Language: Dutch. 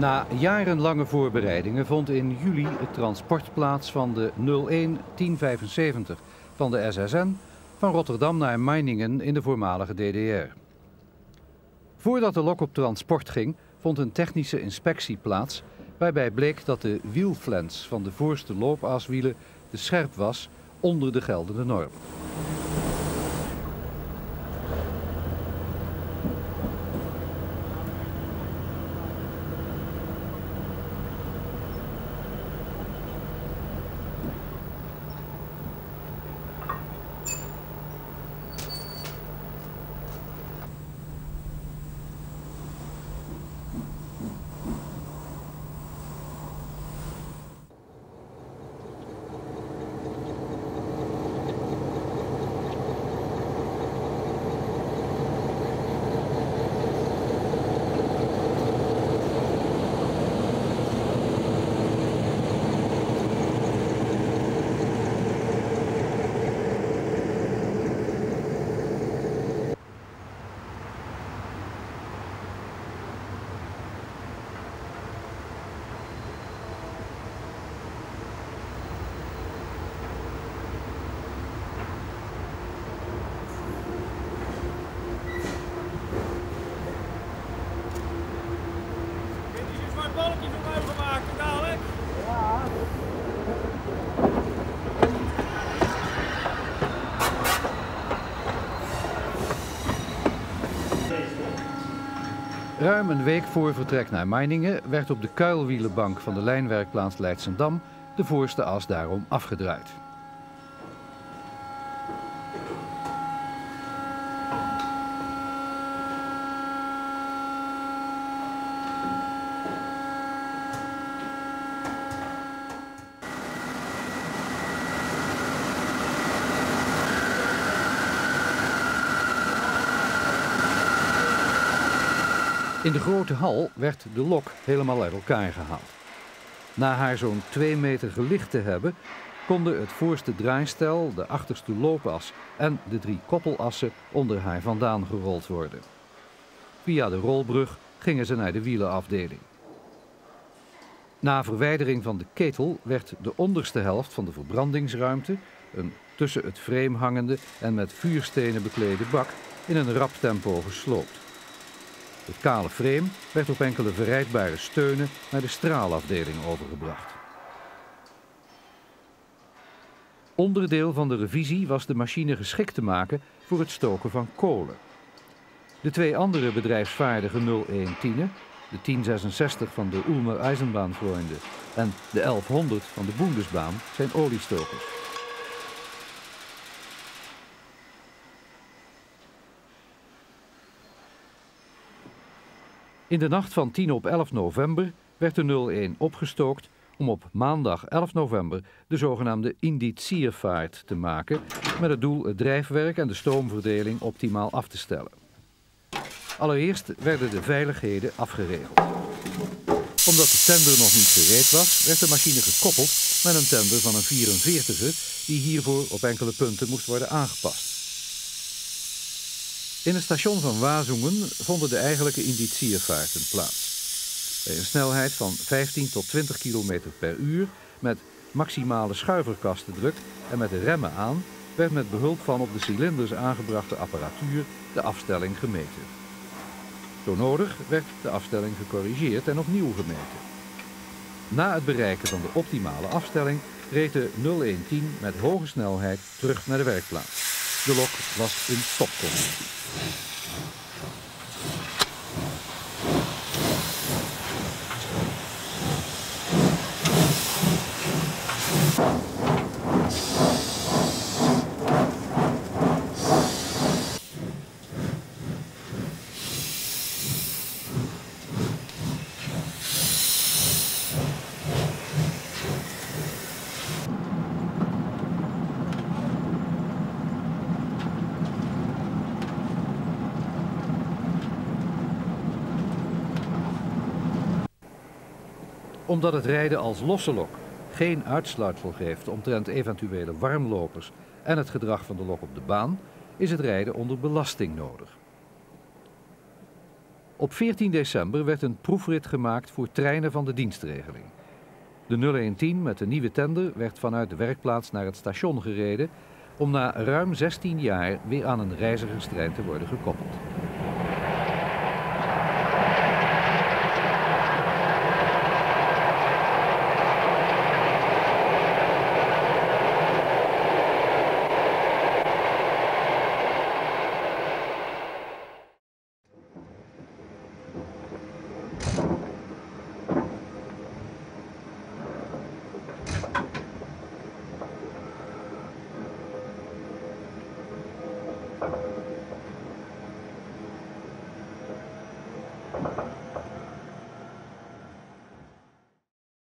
Na jarenlange voorbereidingen vond in juli het transport plaats van de 01-1075 van de SSN van Rotterdam naar Meiningen in de voormalige DDR. Voordat de lok op transport ging, vond een technische inspectie plaats waarbij bleek dat de wielflens van de voorste loopaswielen te scherp was onder de geldende norm. Ruim een week voor vertrek naar Meiningen werd op de kuilwielenbank van de lijnwerkplaats Leidsendam de voorste as daarom afgedraaid. In de grote hal werd de lok helemaal uit elkaar gehaald. Na haar zo'n 2 meter gelicht te hebben, konden het voorste draaistel, de achterste loopas en de drie koppelassen onder haar vandaan gerold worden. Via de rolbrug gingen ze naar de wielenafdeling. Na verwijdering van de ketel werd de onderste helft van de verbrandingsruimte, een tussen het frame hangende en met vuurstenen beklede bak, in een rap tempo gesloopt. Het kale frame werd op enkele verrijdbare steunen naar de straalafdeling overgebracht. Onderdeel van de revisie was de machine geschikt te maken voor het stoken van kolen. De twee andere bedrijfsvaardige 0110'en, de 1066 van de Ulmer Eisenbahnfreunde en de 1100 van de Bundesbahn, zijn oliestokers. In de nacht van 10 op 11 november werd de 01 opgestookt om op maandag 11 november de zogenaamde indiciervaart te maken met het doel het drijfwerk en de stoomverdeling optimaal af te stellen. Allereerst werden de veiligheden afgeregeld. Omdat de tender nog niet gereed was, werd de machine gekoppeld met een tender van een 44er die hiervoor op enkele punten moest worden aangepast. In het station van Wazungen vonden de eigenlijke indiciervaarten plaats. Bij een snelheid van 15 tot 20 km per uur met maximale schuiverkastendruk en met de remmen aan werd met behulp van op de cilinders aangebrachte apparatuur de afstelling gemeten. Zo nodig werd de afstelling gecorrigeerd en opnieuw gemeten. Na het bereiken van de optimale afstelling reed de 0110 met hoge snelheid terug naar de werkplaats. De lok was in stopcock. you Omdat het rijden als losse lok geen uitsluitsel geeft omtrent eventuele warmlopers en het gedrag van de lok op de baan, is het rijden onder belasting nodig. Op 14 december werd een proefrit gemaakt voor treinen van de dienstregeling. De 0110 met de nieuwe tender werd vanuit de werkplaats naar het station gereden om na ruim 16 jaar weer aan een reizigerstrein te worden gekoppeld.